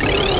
you